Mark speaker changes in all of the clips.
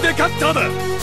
Speaker 1: チェインデカッターだ。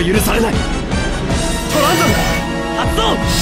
Speaker 2: は許されない。トランザム発動。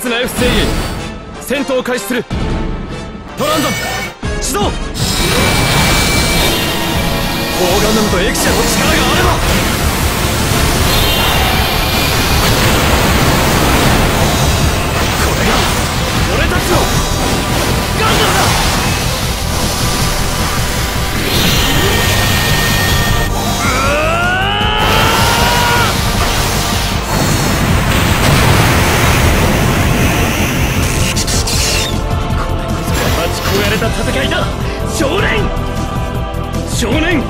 Speaker 2: 切な F 精鋭戦闘開始する。トランザム始動。砲ガンダムとエクシアの力があれば。これが俺たちのガンダムだ。
Speaker 1: 戦いだ少年。少年。も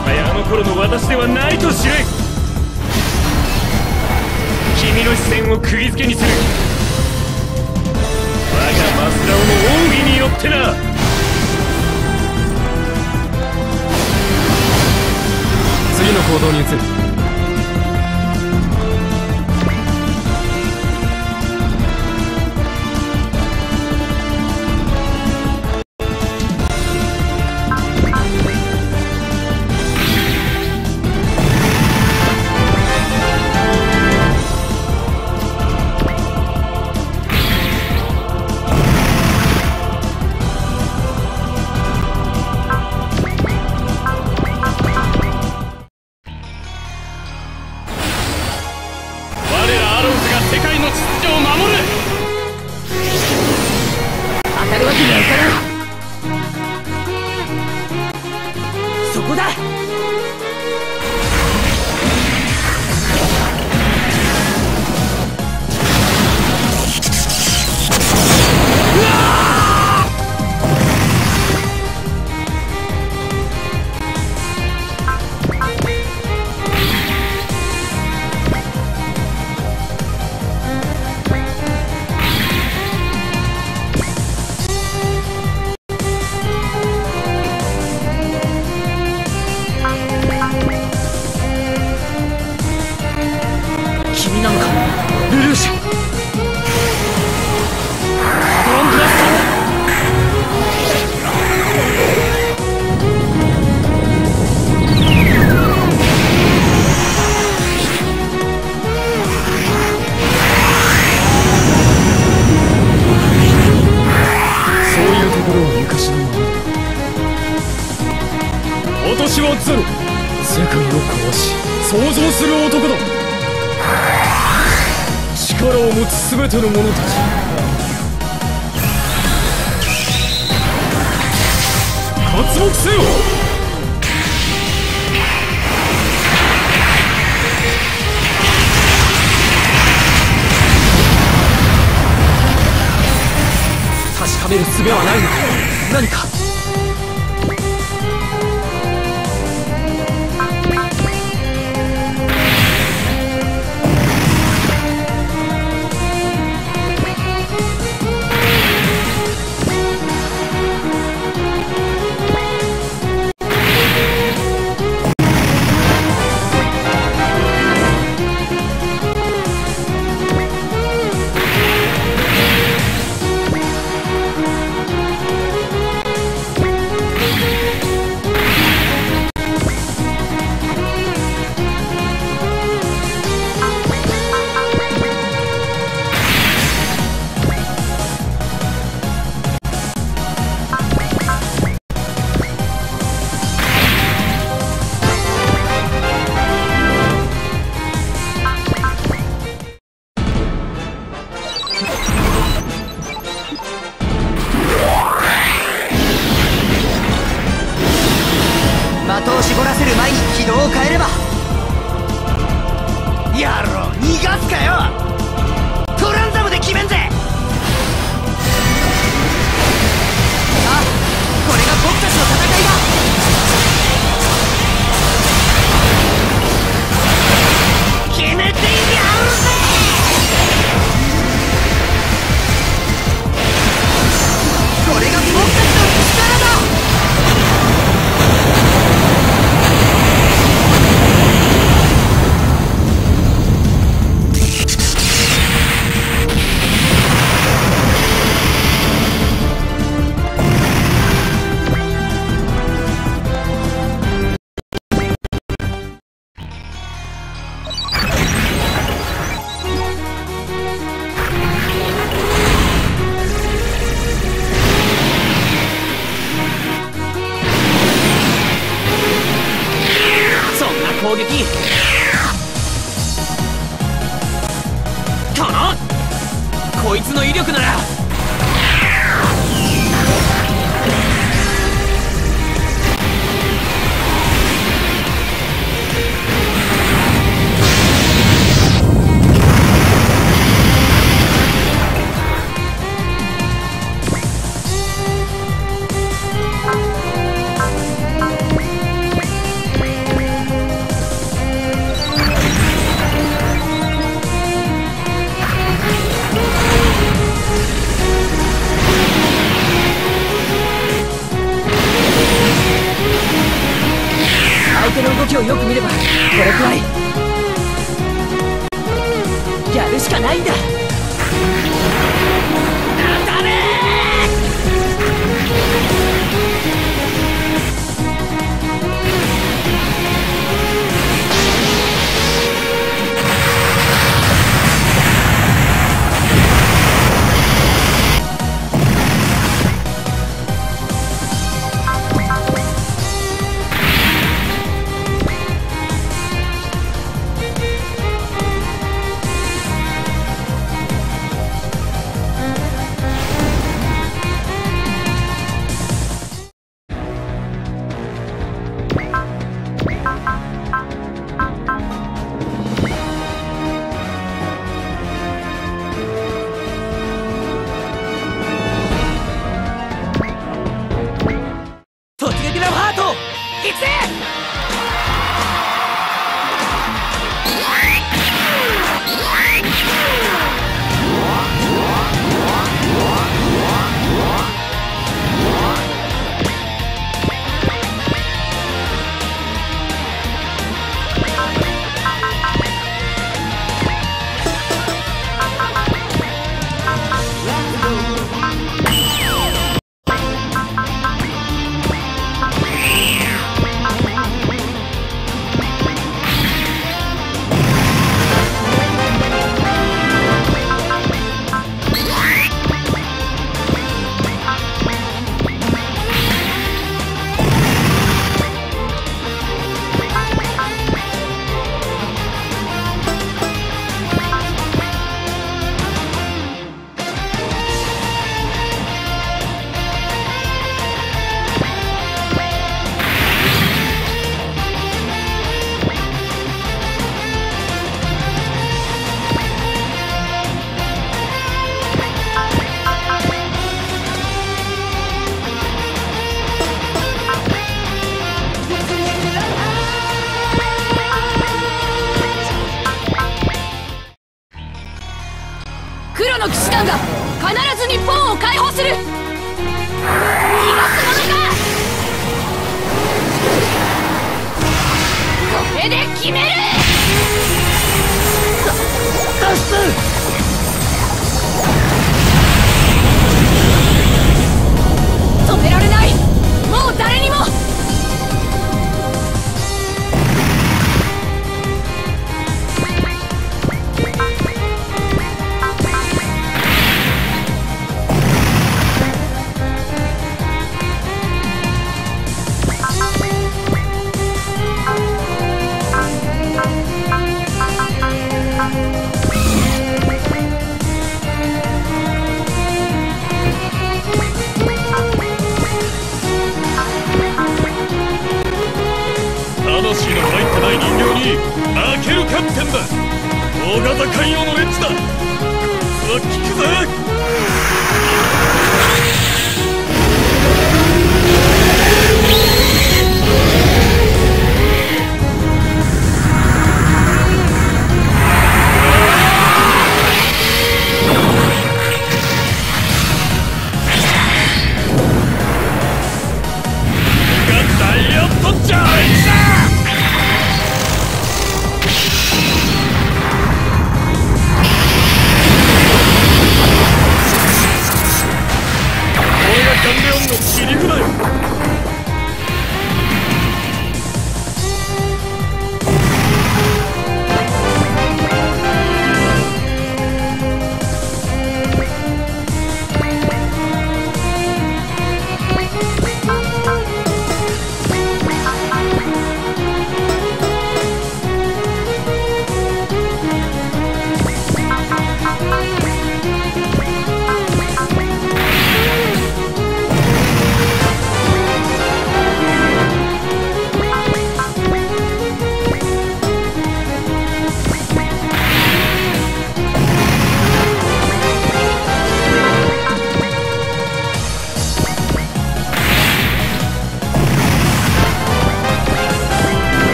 Speaker 1: はやあの頃の私ではないと知れ。君の視線を釘付けにする。我がマスラオの奥義によってな。
Speaker 2: 次の行動に移る。
Speaker 3: 行か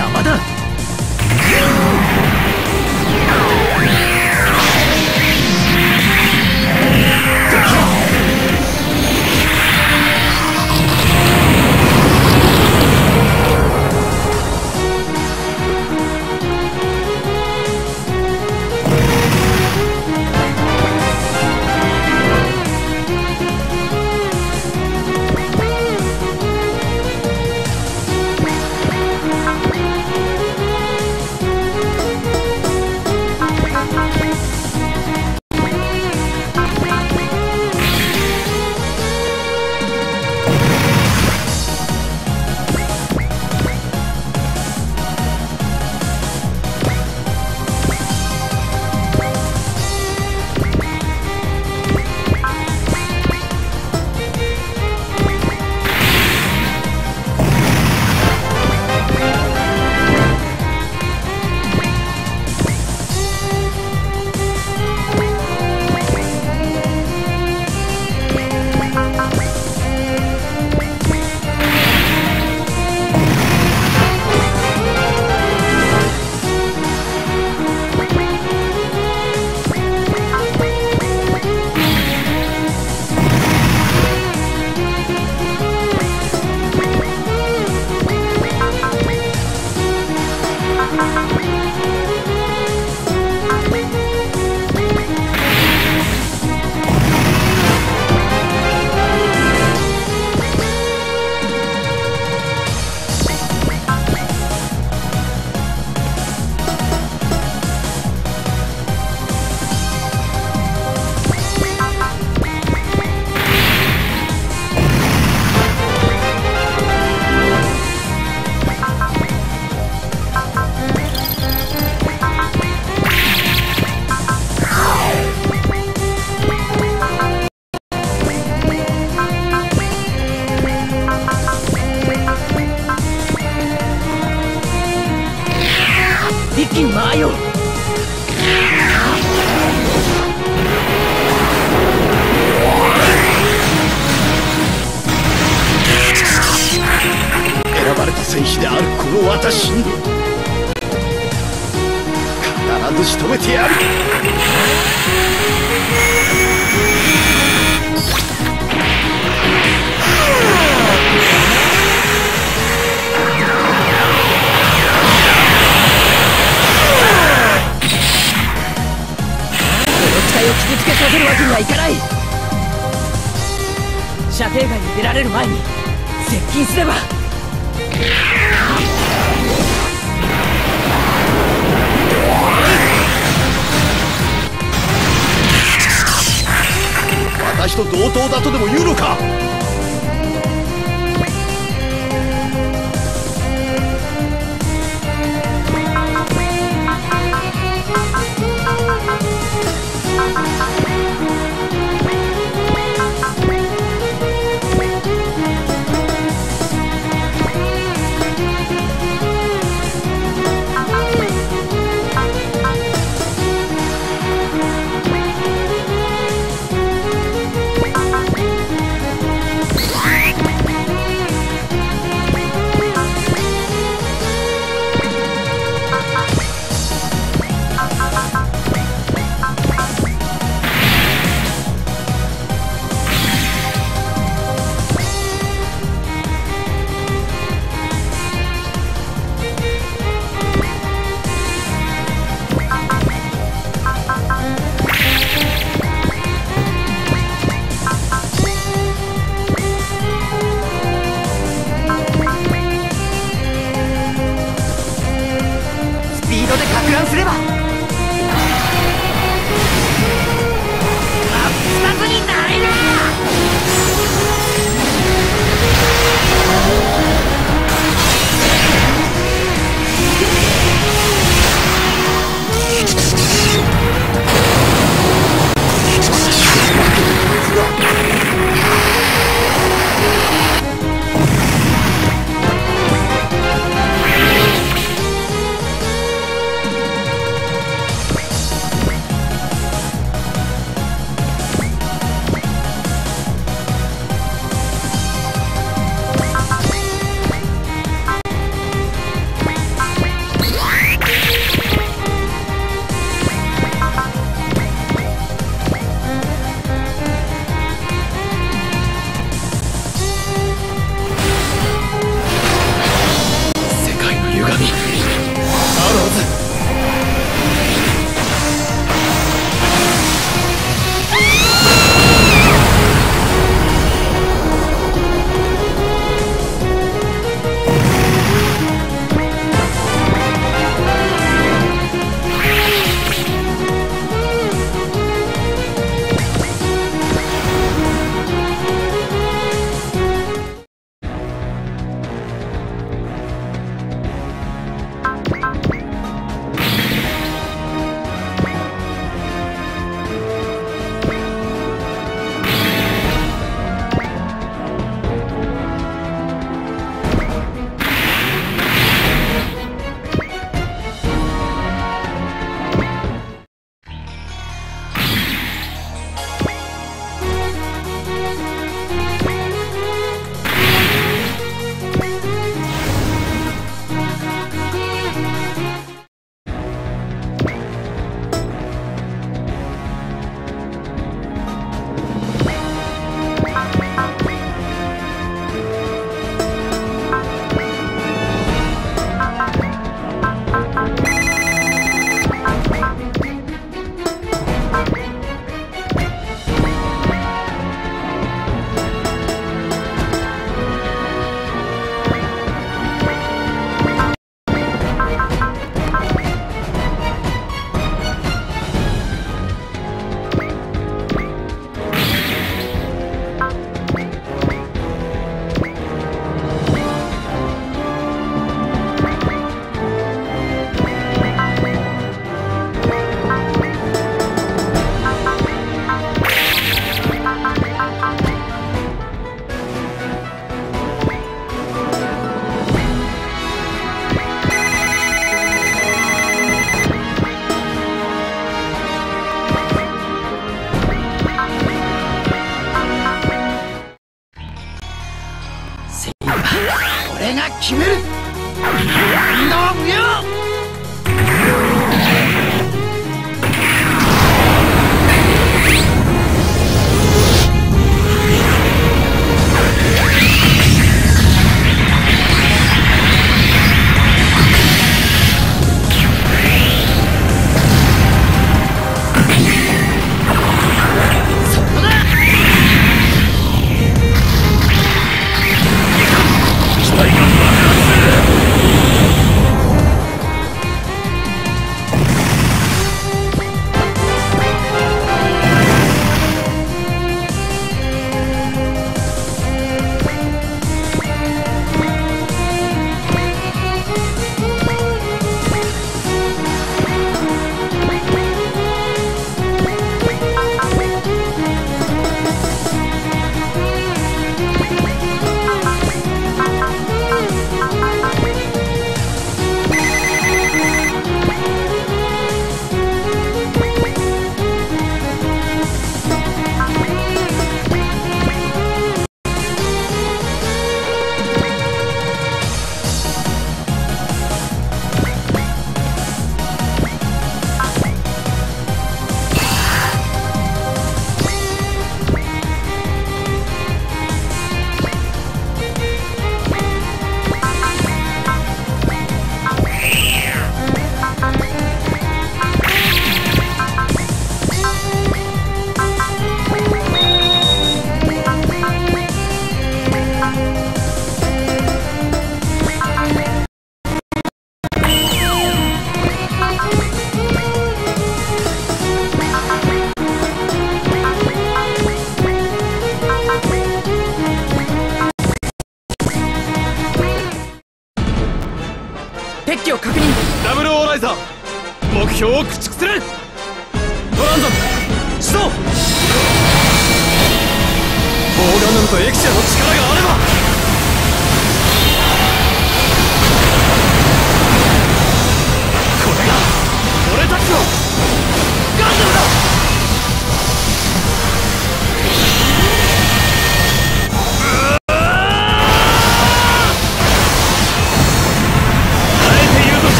Speaker 2: 邪魔だ。